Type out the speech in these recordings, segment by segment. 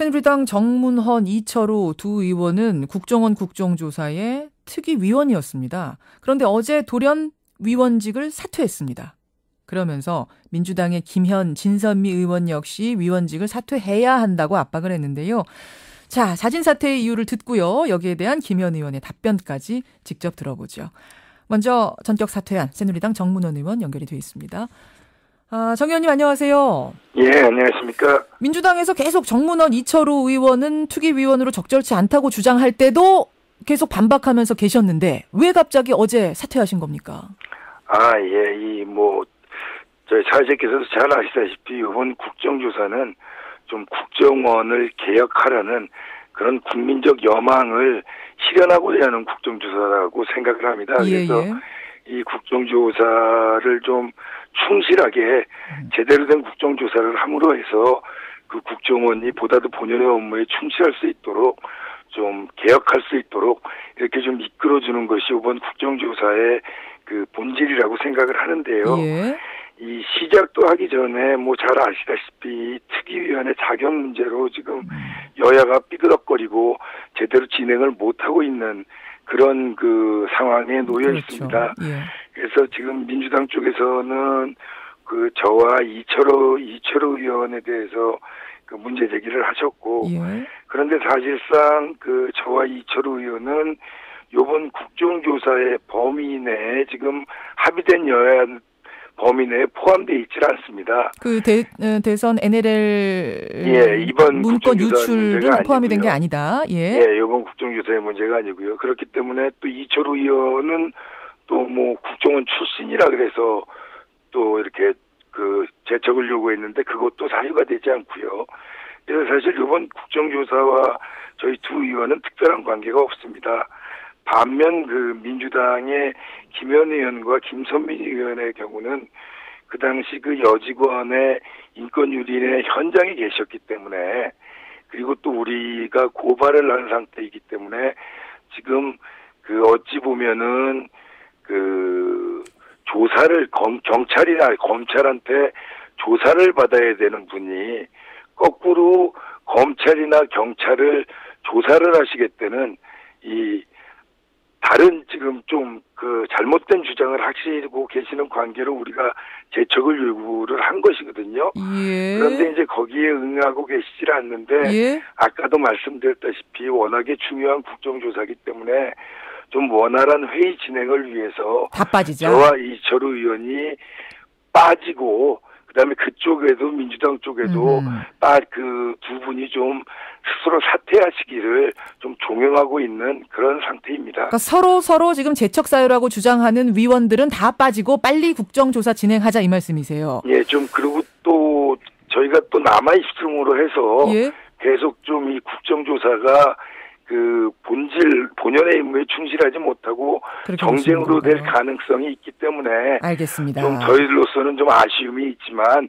새누리당 정문헌, 이철우 두 의원은 국정원 국정조사의 특위위원이었습니다. 그런데 어제 돌연 위원직을 사퇴했습니다. 그러면서 민주당의 김현, 진선미 의원 역시 위원직을 사퇴해야 한다고 압박을 했는데요. 자, 자진 사퇴의 이유를 듣고요. 여기에 대한 김현 의원의 답변까지 직접 들어보죠. 먼저 전격 사퇴한 새누리당 정문원 의원 연결이 되어 있습니다. 아, 정 의원님 안녕하세요. 예, 안녕하십니까. 민주당에서 계속 정문원 이철우 의원은 투기위원으로 적절치 않다고 주장할 때도 계속 반박하면서 계셨는데 왜 갑자기 어제 사퇴하신 겁니까? 아, 예, 이 뭐 저희 사회자께서도 잘 아시다시피 이번 국정조사는 좀 국정원을 개혁하라는 그런 국민적 여망을 실현하고자 하는 국정조사라고 생각을 합니다. 예, 그래서 예. 이 국정조사를 좀 충실하게 음. 제대로 된 국정조사를 함으로 해서 그 국정원이 보다도 본연의 업무에 충실할 수 있도록 좀 개혁할 수 있도록 이렇게 좀 이끌어주는 것이 이번 국정조사의 그 본질이라고 생각을 하는데요. 예. 이 시작도 하기 전에 뭐 잘 아시다시피 특위위원회 자격 문제로 지금 여야가 삐그덕거리고 제대로 진행을 못하고 있는 그런 그 상황에 놓여 그렇죠. 있습니다. 예. 그래서 지금 민주당 쪽에서는 그 저와 이철호 이철호 의원에 대해서 그 문제 제기를 하셨고 예. 그런데 사실상 그 저와 이철호 의원은 요번 국정조사의 범위 내에 지금 합의된 여야 범위 내에 포함되어 있질 않습니다. 그 대, 어, 대선 NLL 예, 이번 문건 유출은 포함이 된 게. 아니다. 예. 예, 요번 국정조사의 문제가 아니고요. 그렇기 때문에 또 이철호 의원은 또 뭐 국정원 출신이라 그래서 또 이렇게 그 재척을 요구했는데 그것도 사유가 되지 않고요. 그래서 사실 이번 국정조사와 저희 두 의원은 특별한 관계가 없습니다. 반면 그 민주당의 김현 의원과 김선민 의원의 경우는 그 당시 그 여직원의 인권 유린의 현장에 계셨기 때문에 그리고 또 우리가 고발을 한 상태이기 때문에 지금 그 어찌 보면은 그 조사를 검, 경찰이나 검찰한테 조사를 받아야 되는 분이 거꾸로 검찰이나 경찰을 조사를 하시겠다는 이 다른 지금 좀 그 잘못된 주장을 하시고 계시는 관계로 우리가 재척을 요구를 한 것이거든요. 예. 그런데 이제 거기에 응하고 계시질 않는데 예. 아까도 말씀드렸다시피 워낙에 중요한 국정조사기 때문에 좀 원활한 회의 진행을 위해서 다 빠지자. 저와 이철우 의원이 빠지고 그다음에 그쪽에도 민주당 쪽에도 음. 그두 분이 좀 스스로 사퇴하시기를 좀 종용하고 있는 그런 상태입니다. 그러니까 서로 서로 지금 재척 사유라고 주장하는 위원들은 다 빠지고 빨리 국정조사 진행하자 이 말씀이세요. 예, 좀 그리고 또 저희가 또 남아 있음으로 해서 예. 계속 좀 이 국정조사가 그 본질 본연의 임무에 충실하지 못하고 정쟁으로 될? 가능성이 있기 때문에 알겠습니다. 좀 저희로서는 좀 아쉬움이 있지만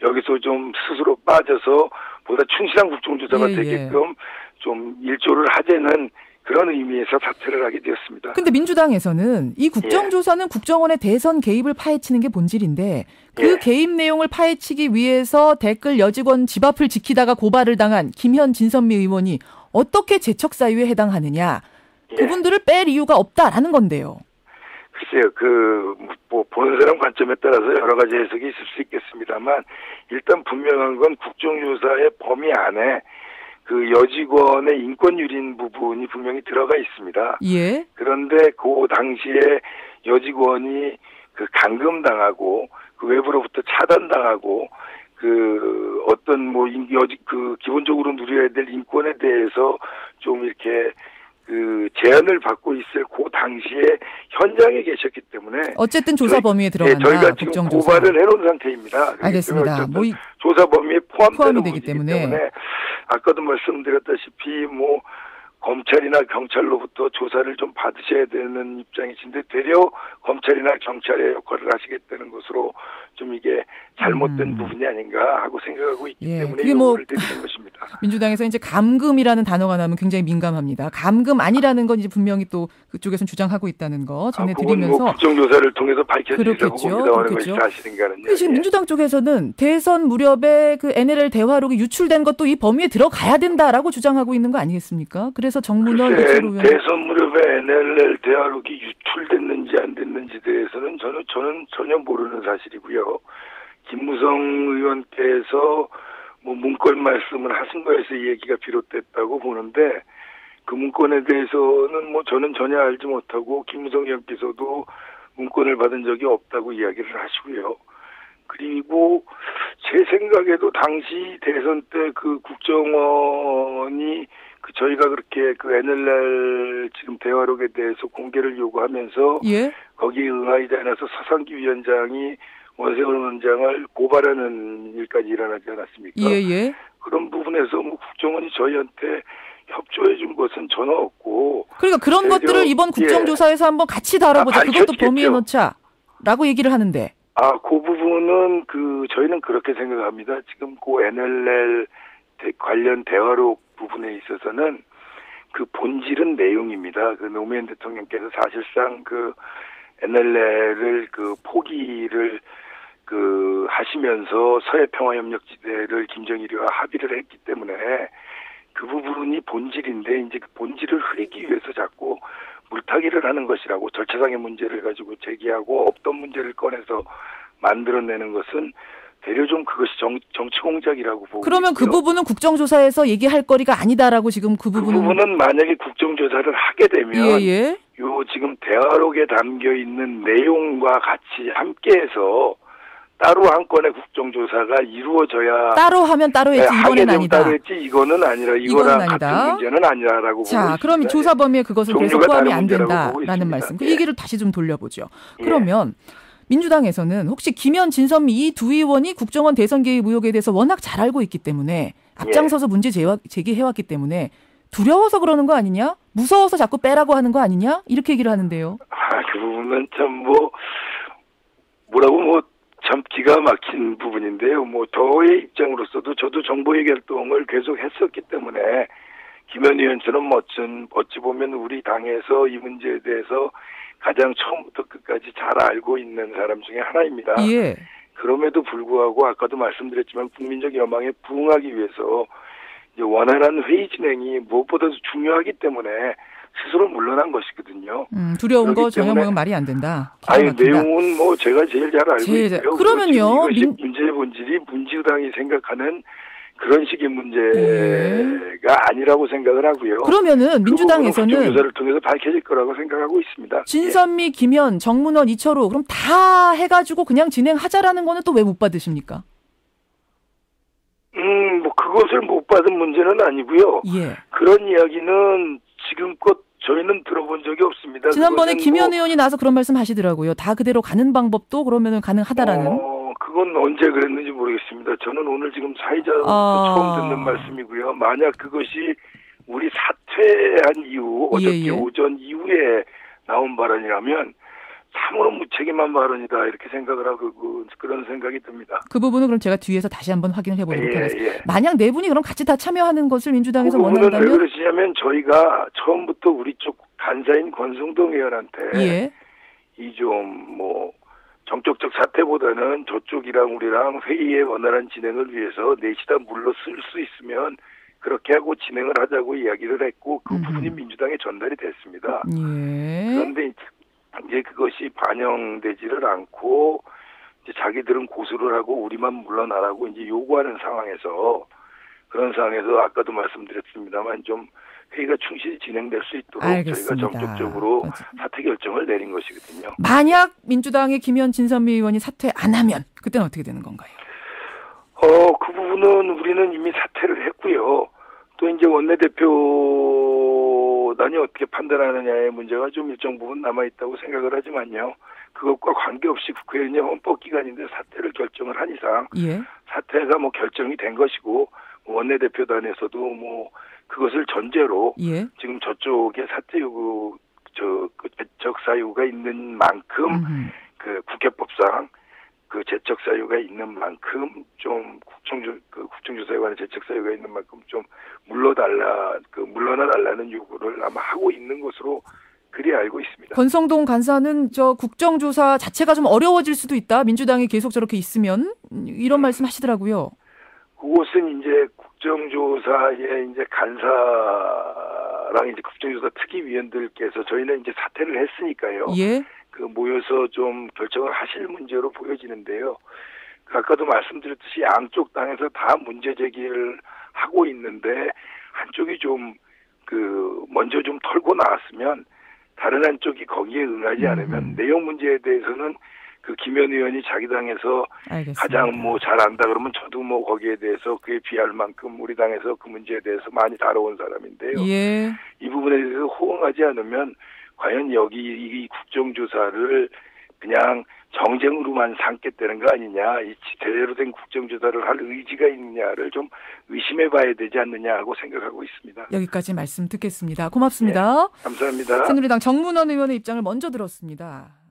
여기서 좀 스스로 빠져서 보다 충실한 국정조사가 예, 예. 되게끔 좀 일조를 하자는 그런 의미에서 사퇴를 하게 되었습니다. 근데 민주당에서는 이 국정조사는 국정원의 대선 개입을 파헤치는 게 본질인데 그 예. 개입 내용을 파헤치기 위해서 댓글 여직원 집 앞을 지키다가 고발을 당한 김현 진선미 의원이 어떻게 재척 사유에 해당하느냐 예. 그분들을 뺄 이유가 없다라는 건데요. 글쎄요, 그, 뭐, 보는 사람 관점에 따라서 여러 가지 해석이 있을 수 있겠습니다만, 일단 분명한 건 국정조사의 범위 안에 그 여직원의 인권 유린 부분이 분명히 들어가 있습니다. 예. 그런데 그 당시에 여직원이 그 감금 당하고 그 외부로부터 차단 당하고 그 어떤 뭐 인- 여직 그 기본적으로 누려야 될 인권에 대해서 좀 이렇게 그 제한을 받고 있을 그 당시에 현장에 계셨기 때문에 어쨌든 조사 범위에 예, 들어간다. 저희가 지금. 고발을 해놓은 상태입니다. 알겠습니다. 뭐 이- 조사 범위에 포함되는 포함이 되기 때문에. 때문에 아까도 말씀드렸다시피 뭐 검찰이나 경찰로부터 조사를 좀 받으셔야 되는 입장이신데 되려 검찰이나 경찰의 역할을 하시겠다는 것으로 좀 이게 잘못된 음. 부분이 아닌가 하고 생각하고 있기 예, 때문에 그게 뭐 드리는 것입니다. 민주당에서 이제 감금이라는 단어가 나오면 굉장히 민감합니다. 감금 아니라는 건 이제 분명히 또 그쪽에서는 주장하고 있다는 거 아, 전해드리면서 뭐 국정조사를 통해서 밝혀지리라고 그렇겠죠. 그렇겠죠. 지금 예. 민주당 쪽에서는 대선 무렵에 그 NLL 대화록이 유출된 것도 이 범위에 들어가야 된다라고 주장하고 있는 거 아니겠습니까? 그래서 정문원 대선 NLL 대화록이 유출됐는지 안 됐는지 대해서는 저는 저는 전혀 모르는 사실이고요. 김무성 의원께서 뭐 문건 말씀을 하신 거에서 이 얘기가 비롯됐다고 보는데 그 문건에 대해서는 뭐 저는 전혀 알지 못하고 김무성 의원께서도 문건을 받은 적이 없다고 이야기를 하시고요. 그리고 제 생각에도 당시 대선 때 그 국정원이 그 저희가 그렇게 그 NLL 지금 대화록에 대해서 공개를 요구하면서 예, 거기에 응하지 않아서 서상기 위원장이 원세훈 원장을 고발하는 일까지 일어나지 않았습니까? 예, 예. 그런 부분에서 뭐 국정원이 저희한테 협조해 준 것은 전혀 없고 그러니까 그런 것들을 이번 예. 국정조사에서 한번 같이 다뤄보자. 아, 그것도. 범위에 넣자라고 얘기를 하는데 아, 그 부분은 그 저희는 그렇게 생각합니다. 지금 그 NLL 대- 관련 대화록 부분에 있어서는 그 본질은 내용입니다. 그 노무현 대통령께서 사실상 그 NLL을 그 포기를 그 하시면서 서해 평화협력지대를 김정일이와 합의를 했기 때문에 그 부분이 본질인데 이제 그 본질을 흐리기 위해서 자꾸 물타기를 하는 것이라고 절차상의 문제를 가지고 제기하고 없던 문제를 꺼내서 만들어내는 것은 대려 좀 그것이 정, 정치 공작이라고 보고 그러면 그 있고요. 부분은 국정조사에서 얘기할 거리가 아니다라고 지금 그그 부분은 부분은 만약에 국정조사를 하게 되면 예, 예. 요 지금 대화록에 담겨 있는 내용과 같이 함께해서 따로 한 건의 국정조사가 이루어져야 따로 하면 따로 네, 했지 되면 아니다. 따로 했지 이거는 아니라 이거는 이거랑 아니다. 같은 문제는 아니라라고 자, 그럼. 조사 범위에 그것은 그래서 포함이 안 된다라는. 말씀. 그 예. 얘기를 다시 좀 돌려보죠. 예. 그러면 민주당에서는 혹시 김현, 진선미 이 두 의원이 국정원 대선 개입 의혹에 대해서 워낙 잘 알고 있기 때문에 앞장서서 문제 제와- 제기해왔기 때문에 두려워서 그러는 거 아니냐? 무서워서 자꾸 빼라고 하는 거 아니냐? 이렇게 얘기를 하는데요. 아, 그 부분은 참 뭐, 뭐라고 뭐, 참 기가 막힌 부분인데요. 뭐, 저의 입장으로서도 저도 정보의 결동을 계속 했었기 때문에, 김현 의원처럼 멋진, 어찌 보면 우리 당에서 이 문제에 대해서 가장 처음부터 끝까지 잘 알고 있는 사람 중에 하나입니다. 예. 그럼에도 불구하고 아까도 말씀드렸지만 국민적 여망에 부응하기 위해서 이제 원활한 회의 진행이 무엇보다도 중요하기 때문에 스스로 물러난 것이거든요. 음, 두려운 거 전혀 말이 안 된다. 아니. 내용은 뭐 제가 제일 잘 알고 제일 잘- 있고요. 그러면요, 이것이 민- 문제의 본질이 민주당이 생각하는 그런 식의 문제가 예. 아니라고 생각을 하고요. 그러면은 그 민주당에서는 국정조사를 통해서 밝혀질 거라고 생각하고 있습니다. 진선미, 김현, 정문원, 이철우 그럼 다 해가지고 그냥 진행하자라는 거는 또 왜 못 받으십니까? 예. 음, 뭐 그것을 못 받은 문제는 아니고요. 예. 그런 이야기는 지금껏 저희는 들어본 적이 없습니다. 지난번에 김현 뭐, 의원이 나와서 그런 말씀 하시더라고요. 다 그대로 가는 방법도 그러면은 가능하다라는. 어, 그건 언제 그랬는지 모르겠습니다. 저는 오늘 지금 사회자로서 아. 처음 듣는 말씀이고요. 만약 그것이 우리 사퇴한 이후 예, 어저께 예. 오전 이후에 나온 발언이라면 참으로 무책임한 발언이다 이렇게 생각을 하고 그, 그런 생각이 듭니다. 그 부분은 그럼 제가 뒤에서 다시 한번 확인을 해보도록 예, 하겠습니다. 예. 만약 네 분이 그럼 같이 다 참여하는 것을 그 민주당에서 왜 원한다면 그러시냐면 저희가 처음부터 우리 쪽 간사인 권성동 의원한테 예. 이좀뭐 정적적 사태보다는 저쪽이랑 우리랑 회의의 원활한 진행을 위해서 넷이 다 물러설 수 있으면 그렇게 하고 진행을 하자고 이야기를 했고 그 음흠. 부분이 민주당에 전달이 됐습니다. 예. 그것이 반영되지를 않고 이제 자기들은 고소를 하고 우리만 물러나라고 이제 요구하는 상황에서 그런 상황에서 아까도 말씀드렸습니다만 좀 회의가 충실히 진행될 수 있도록 알겠습니다. 저희가 적극적으로 사퇴 결정을 내린 것이거든요. 만약 민주당의 김현 진선미 의원이 사퇴 안 하면 그때는 어떻게 되는 건가요? 어, 그 부분은 우리는 이미 사퇴를 했고요. 또 이제 원내대표 단이 어떻게 판단하느냐의 문제가 좀 일정 부분 남아있다고 생각을 하지만요. 그것과 관계없이 국회의원이 헌법기관인데 사퇴를 결정을 한 이상 예. 사퇴가 뭐 결정이 된 것이고 원내대표단에서도 뭐 그것을 전제로 예. 지금 저쪽에 사퇴 요구 저그 적사 요구가 있는 만큼 음흠. 그 국회법상 그 재척 사유가 있는 만큼 좀 국정조 그 국정조사에 관한 재척 사유가 있는 만큼 좀 물러달라 그 물러나 달라는 요구를 아마 하고 있는 것으로 그리 알고 있습니다. 권성동 간사는 저 국정조사 자체가 좀 어려워질 수도 있다. 민주당이 계속 저렇게 있으면 이런 말씀 하시더라고요. 그곳은 이제 국정조사의 이제 간사랑 이제 국정조사 특위위원들께서 저희는 이제 사퇴를 했으니까요. 예. 그 모여서 좀 결정을 하실 문제로 보여지는데요. 그 아까도 말씀드렸듯이 양쪽 당에서 다 문제 제기를 하고 있는데 한쪽이 좀 그 먼저 좀 털고 나왔으면 다른 한쪽이 거기에 응하지 않으면 음. 내용 문제에 대해서는 그 김현 의원이 자기 당에서 알겠습니다. 가장 뭐 잘안다 그러면 저도 뭐 거기에 대해서 그에 비할 만큼 우리 당에서 그 문제에 대해서 많이 다뤄온 사람인데요. 예. 이 부분에 대해서 호응하지 않으면 과연 여기 이 국정조사를 그냥 정쟁으로만 삼겠다는 거 아니냐, 이 제대로 된 국정조사를 할 의지가 있느냐를 좀 의심해 봐야 되지 않느냐 하고 생각하고 있습니다. 여기까지 말씀 듣겠습니다. 고맙습니다. 감사합니다. 새누리당 정문원 의원의 입장을 먼저 들었습니다.